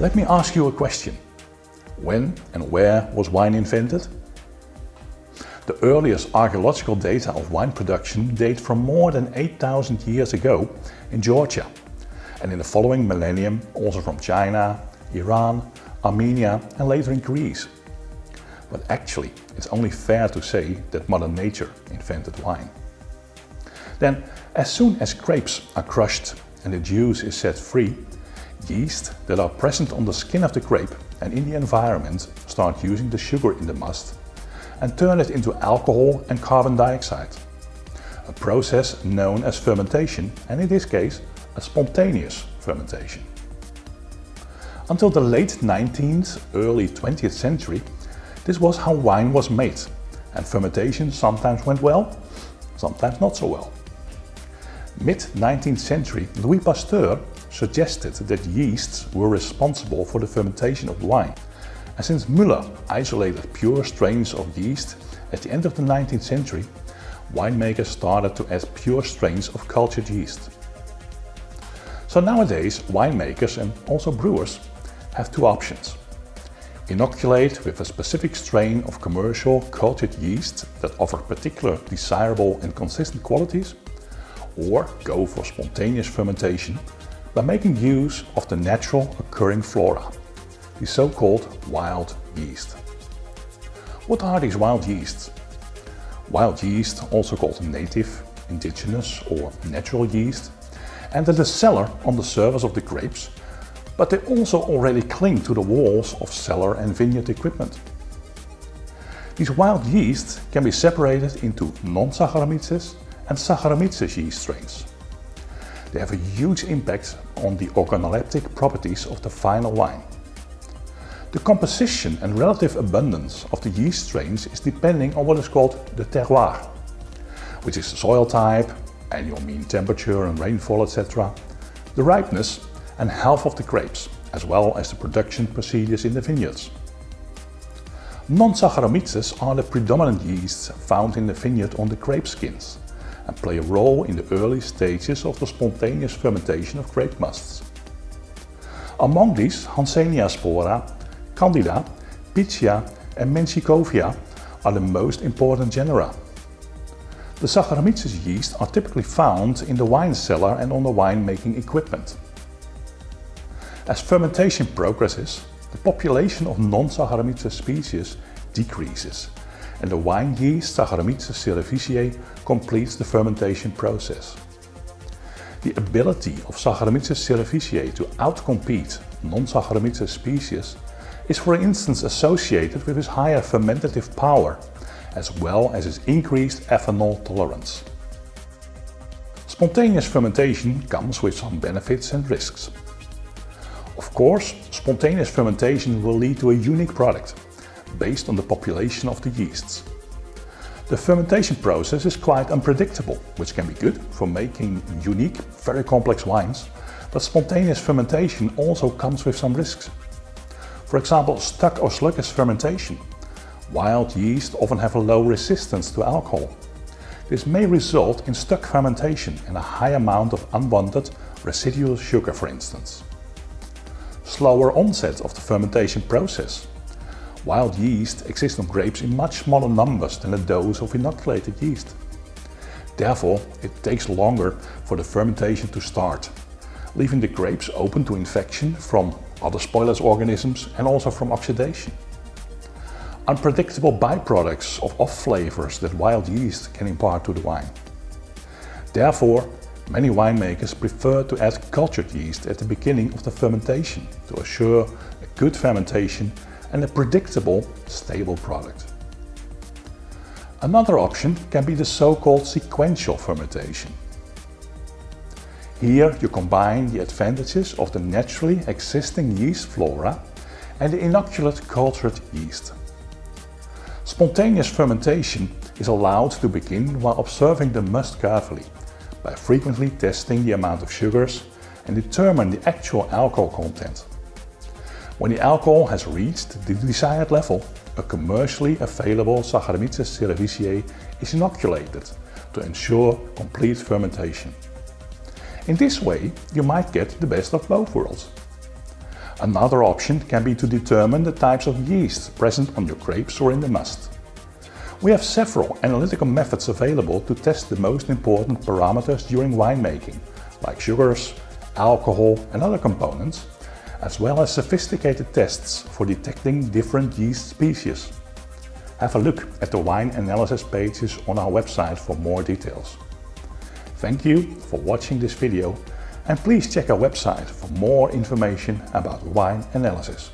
Let me ask you a question. When and where was wine invented? The earliest archaeological data of wine production date from more than 8000 years ago in Georgia and in the following millennium also from China, Iran, Armenia and later in Greece. But actually it's only fair to say that Mother Nature invented wine. Then as soon as grapes are crushed and the juice is set free, yeast that are present on the skin of the grape and in the environment start using the sugar in the must and turn it into alcohol and carbon dioxide. A process known as fermentation and in this case a spontaneous fermentation. Until the late 19th, early 20th century, this was how wine was made and fermentation sometimes went well, sometimes not so well. Mid-19th century, Louis Pasteur suggested that yeasts were responsible for the fermentation of wine. And since Müller isolated pure strains of yeast at the end of the 19th century, winemakers started to add pure strains of cultured yeast. So nowadays, winemakers and also brewers have two options. Inoculate with a specific strain of commercial cultured yeast that offer particular desirable and consistent qualities, or go for spontaneous fermentation by making use of the natural occurring flora, the so-called wild yeast. What are these wild yeasts? Wild yeast, also called native, indigenous or natural yeast, enter the cellar on the surface of the grapes, but they also already cling to the walls of cellar and vineyard equipment. These wild yeasts can be separated into non-Saccharomyces and Saccharomyces yeast strains. They have a huge impact on the organoleptic properties of the final wine. The composition and relative abundance of the yeast strains is depending on what is called the terroir, which is the soil type, annual mean temperature and rainfall, etc., the ripeness and health of the grapes, as well as the production procedures in the vineyards. Non-Saccharomyces are the predominant yeasts found in the vineyard on the grape skins and play a role in the early stages of the spontaneous fermentation of grape musts. Among these, Hanseniaspora, Candida, Pichia and Metschnikowia are the most important genera. The Saccharomyces yeast are typically found in the wine cellar and on the wine-making equipment. As fermentation progresses, the population of non-Saccharomyces species decreases and the wine yeast Saccharomyces cerevisiae completes the fermentation process. The ability of Saccharomyces cerevisiae to outcompete non-Saccharomyces species is for instance associated with its higher fermentative power as well as its increased ethanol tolerance. Spontaneous fermentation comes with some benefits and risks. Of course, spontaneous fermentation will lead to a unique product based on the population of the yeasts. The fermentation process is quite unpredictable, which can be good for making unique, very complex wines, but spontaneous fermentation also comes with some risks. For example, stuck or sluggish fermentation. Wild yeast often have a low resistance to alcohol. This may result in stuck fermentation and a high amount of unwanted residual sugar for instance. Slower onset of the fermentation process. Wild yeast exist on grapes in much smaller numbers than a dose of inoculated yeast. Therefore, it takes longer for the fermentation to start, leaving the grapes open to infection from other spoilage organisms and also from oxidation. Unpredictable byproducts of off flavors that wild yeast can impart to the wine. Therefore, many winemakers prefer to add cultured yeast at the beginning of the fermentation to assure a good fermentation and a predictable, stable product. Another option can be the so-called sequential fermentation. Here you combine the advantages of the naturally existing yeast flora and the inoculate cultured yeast. Spontaneous fermentation is allowed to begin while observing the must carefully, by frequently testing the amount of sugars and determine the actual alcohol content. When the alcohol has reached the desired level, a commercially available Saccharomyces cerevisiae is inoculated to ensure complete fermentation. In this way, you might get the best of both worlds. Another option can be to determine the types of yeast present on your grapes or in the must. We have several analytical methods available to test the most important parameters during winemaking, like sugars, alcohol and other components, as well as sophisticated tests for detecting different yeast species. Have a look at the wine analysis pages on our website for more details. Thank you for watching this video and please check our website for more information about wine analysis.